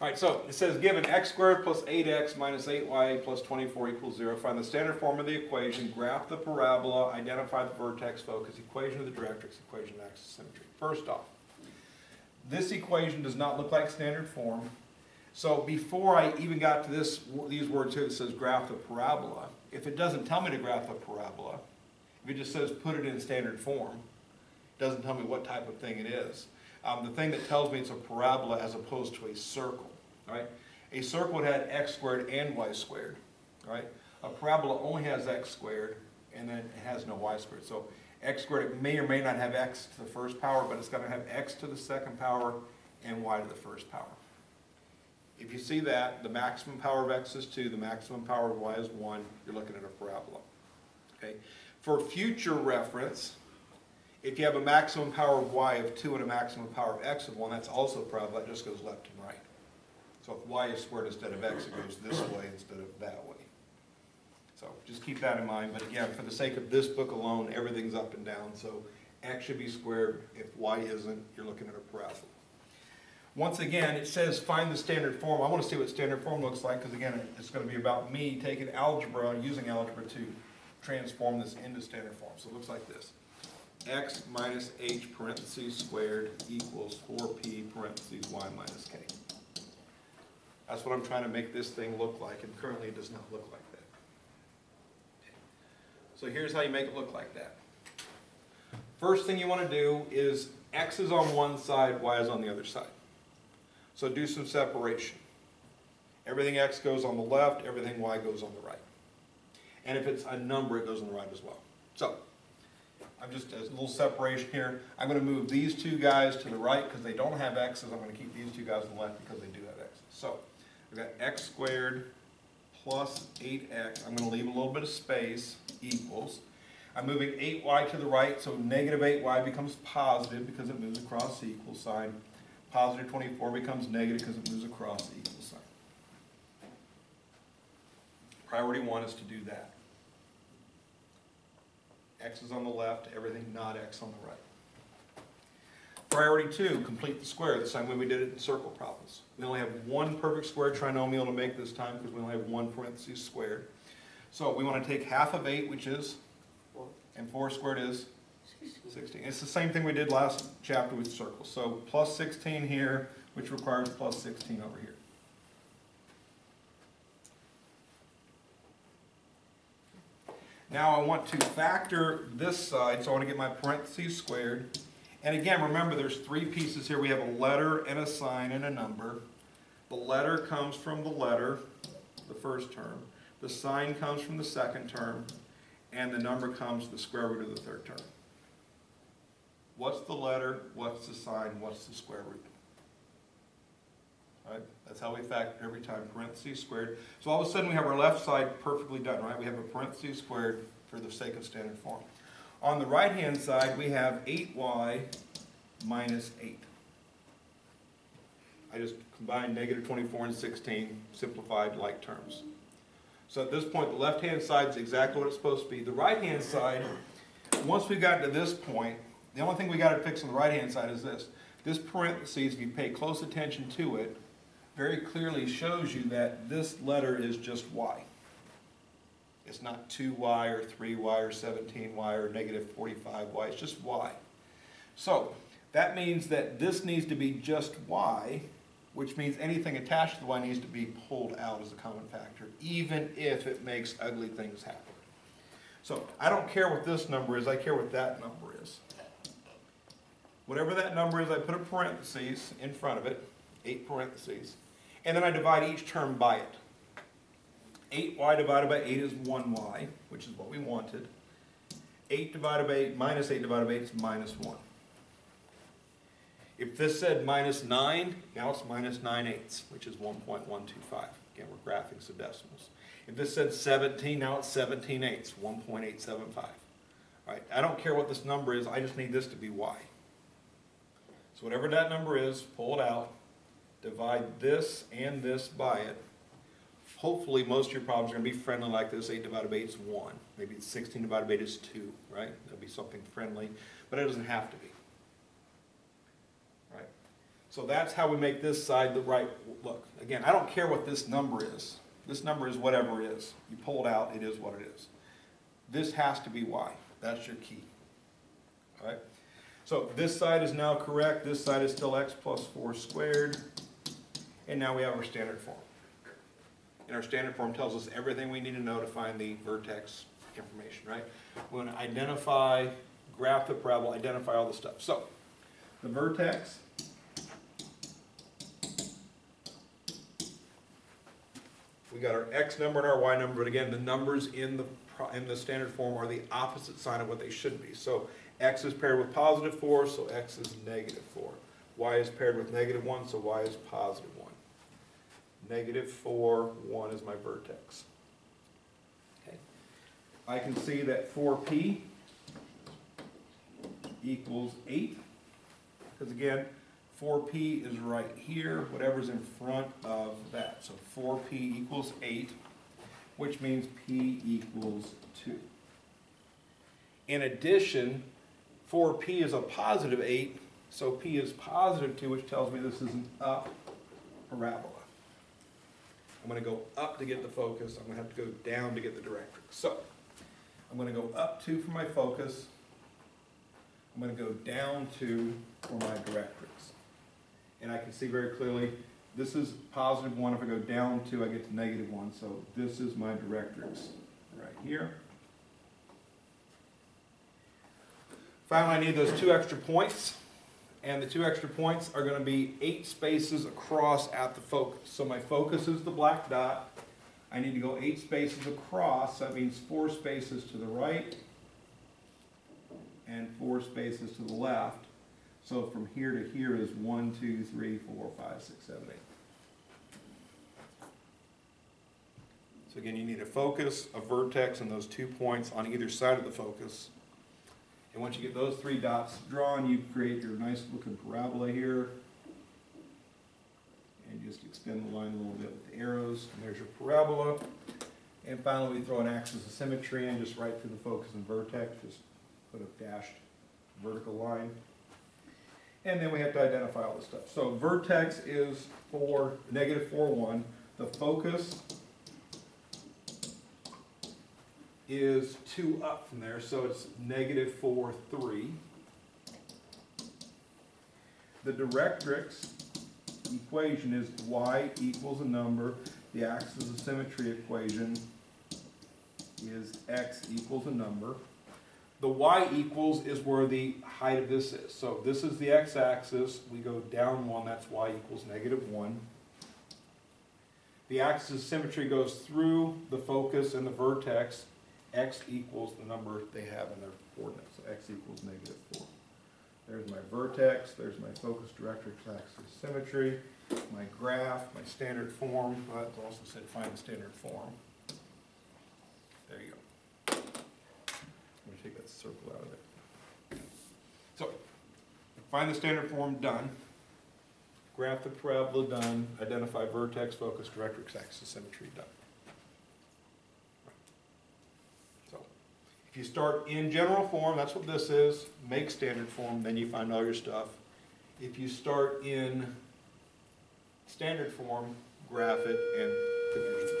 All right, so it says given x squared plus 8x minus 8y plus 24 equals 0, find the standard form of the equation, graph the parabola, identify the vertex focus, equation of the directrix, equation of axis symmetry. First off, this equation does not look like standard form. So before I even got to this, these words here that says graph the parabola, if it doesn't tell me to graph a parabola, if it just says put it in standard form, it doesn't tell me what type of thing it is. Um, the thing that tells me it's a parabola as opposed to a circle, right? A circle would have x squared and y squared, right? A parabola only has x squared and then it has no y squared. So x squared, it may or may not have x to the first power, but it's gonna have x to the second power and y to the first power. If you see that, the maximum power of x is two, the maximum power of y is one, you're looking at a parabola. Okay? For future reference, if you have a maximum power of y of two and a maximum power of x of one, that's also a parabola, it just goes left and right. So if y is squared instead of x, it goes this way instead of that way. So just keep that in mind, but again, for the sake of this book alone, everything's up and down, so x should be squared, if y isn't, you're looking at a parabola. Once again, it says find the standard form. I want to see what standard form looks like, because again, it's going to be about me taking algebra using algebra to transform this into standard form. So it looks like this. X minus h parentheses squared equals 4p parentheses y minus k. That's what I'm trying to make this thing look like, and currently it does not look like that. So here's how you make it look like that. First thing you want to do is x is on one side, y is on the other side. So do some separation. Everything x goes on the left, everything y goes on the right. And if it's a number, it goes on the right as well. So, I'm just, a little separation here, I'm gonna move these two guys to the right because they don't have x's. I'm gonna keep these two guys on the left because they do have x's. So, I've got x squared plus eight x, I'm gonna leave a little bit of space, equals. I'm moving eight y to the right, so negative eight y becomes positive because it moves across the equal sign. Positive twenty-four becomes negative because it moves across the equal sign. Priority one is to do that. X is on the left, everything not X on the right. Priority two, complete the square, the same way we did it in circle problems. We only have one perfect square trinomial to make this time because we only have one parentheses squared. So we want to take half of eight, which is, and four squared is 16. It's the same thing we did last chapter with circles. So plus 16 here, which requires plus 16 over here. Now I want to factor this side, so I want to get my parentheses squared. And again, remember there's three pieces here. We have a letter and a sign and a number. The letter comes from the letter, the first term. The sign comes from the second term. And the number comes the square root of the third term. What's the letter, what's the sign, what's the square root? Right, that's how we factor every time, parentheses squared. So all of a sudden we have our left side perfectly done, right? We have a parentheses squared for the sake of standard form. On the right-hand side, we have eight y minus eight. I just combined negative twenty-four and sixteen, simplified like terms. So at this point, the left-hand side is exactly what it's supposed to be. The right-hand side, once we got to this point, the only thing we got to fix on the right-hand side is this. This parentheses, if you pay close attention to it, very clearly shows you that this letter is just y. It's not 2y or 3y or 17y or negative 45y, it's just y. So, that means that this needs to be just y, which means anything attached to the y needs to be pulled out as a common factor, even if it makes ugly things happen. So, I don't care what this number is, I care what that number is. Whatever that number is, I put a parenthesis in front of it, eight parentheses, and then I divide each term by it. 8y divided by 8 is 1y, which is what we wanted. 8 divided by 8 minus 8 divided by 8 is minus 1. If this said minus 9, now it's minus 9 eighths, which is 1.125. Again, we're graphing some decimals. If this said 17, now it's 17 eighths, 1.875. All right, I don't care what this number is, I just need this to be y. So whatever that number is, pull it out, divide this and this by it. Hopefully, most of your problems are going to be friendly like this. 8 divided by 8 is 1. Maybe 16 divided by 8 is 2, right? That'll be something friendly, but it doesn't have to be. Right? So that's how we make this side the right, look, again, I don't care what this number is. This number is whatever it is. You pull it out, it is what it is. This has to be y, that's your key. All right? So this side is now correct, this side is still x plus four squared, and now we have our standard form. And our standard form tells us everything we need to know to find the vertex information, right? We're gonna identify, graph the parabola, identify all the stuff. So, the vertex We got our x number and our y number, but again, the numbers in the, in the standard form are the opposite sign of what they should be. So x is paired with positive four, so x is negative four. y is paired with negative one, so y is positive one. Negative four, one is my vertex. Okay. I can see that four p equals eight, because again, four P is right here, whatever's in front of that. So four P equals eight, which means P equals two. In addition, four P is a positive eight, so P is positive two, which tells me this is an up parabola. I'm gonna go up to get the focus, I'm gonna have to go down to get the directrix. So, I'm gonna go up two for my focus, I'm gonna go down two for my directrix. And I can see very clearly, this is positive one, if I go down two, I get to negative one, so this is my directrix right here. Finally, I need those two extra points, and the two extra points are gonna be eight spaces across at the focus. So my focus is the black dot, I need to go eight spaces across, that means four spaces to the right, and four spaces to the left. So from here to here is one, two, three, four, five, six, seven, eight. So again, you need a focus, a vertex, and those two points on either side of the focus. And once you get those three dots drawn, you create your nice looking parabola here. And just extend the line a little bit with the arrows, and there's your parabola. And finally, we throw an axis of symmetry in just right through the focus and vertex, just put a dashed vertical line. And then we have to identify all this stuff. So vertex is four, negative four, one. The focus is two up from there, so it's negative four, three. The directrix equation is y equals a number. The axis of symmetry equation is x equals a number. The y equals is where the height of this is. So this is the x-axis, we go down one, that's y equals negative one. The axis of symmetry goes through the focus and the vertex, x equals the number they have in their coordinates, so x equals negative four. There's my vertex, there's my focus directrix axis symmetry, my graph, my standard form, I also said find the standard form. There you go. I'm gonna take that circle out of there. So, find the standard form done. Graph the parabola done, identify vertex, focus, directrix, axis, symmetry done. So, if you start in general form, that's what this is, make standard form, then you find all your stuff. If you start in standard form, graph it and put your